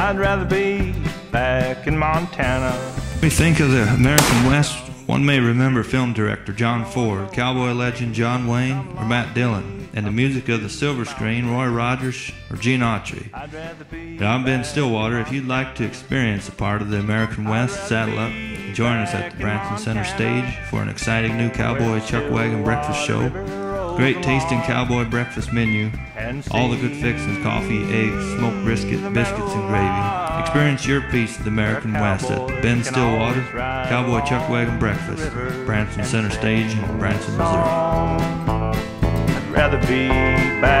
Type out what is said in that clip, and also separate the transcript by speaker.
Speaker 1: I'd rather be back in Montana.
Speaker 2: We think of the American West, one may remember film director John Ford, cowboy legend John Wayne, or Matt Dillon, and the music of the silver screen Roy Rogers or Gene Autry.
Speaker 1: I'd rather be
Speaker 2: But I'm Ben Stillwater. If you'd like to experience a part of the American West, saddle up and join us at the Branson Center stage for an exciting new cowboy chuck wagon breakfast show. Great tasting cowboy breakfast menu, all the good fixings coffee, eggs, smoked brisket, biscuits, and gravy. Experience your piece of the American West at the Ben Stillwater Cowboy Chuck Wagon Breakfast, Branson Center Stage in Branson, Missouri.
Speaker 1: I'd rather be back